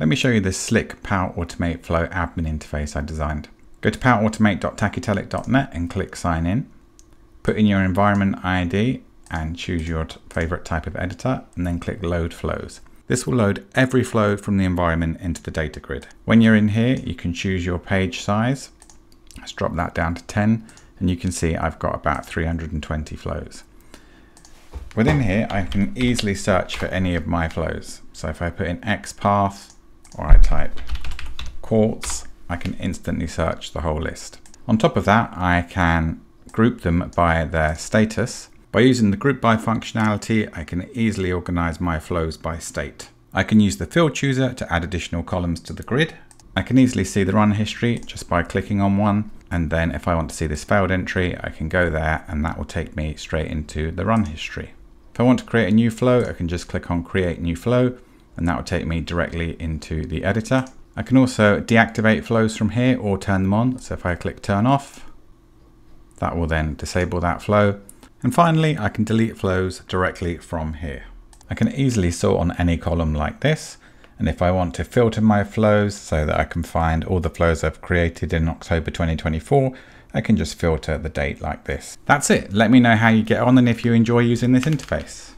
Let me show you this slick Power Automate Flow admin interface I designed. Go to powerautomate.tachytelic.net and click sign in. Put in your environment ID and choose your favorite type of editor and then click load flows. This will load every flow from the environment into the data grid. When you're in here, you can choose your page size. Let's drop that down to 10 and you can see I've got about 320 flows. Within here, I can easily search for any of my flows. So if I put in XPath or I type quartz, I can instantly search the whole list. On top of that, I can group them by their status. By using the group by functionality, I can easily organize my flows by state. I can use the field chooser to add additional columns to the grid. I can easily see the run history just by clicking on one. And then if I want to see this failed entry, I can go there and that will take me straight into the run history. If I want to create a new flow, I can just click on create new flow and that will take me directly into the editor. I can also deactivate flows from here or turn them on. So if I click turn off, that will then disable that flow. And finally, I can delete flows directly from here. I can easily sort on any column like this. And if I want to filter my flows so that I can find all the flows I've created in October 2024, I can just filter the date like this. That's it. Let me know how you get on and if you enjoy using this interface.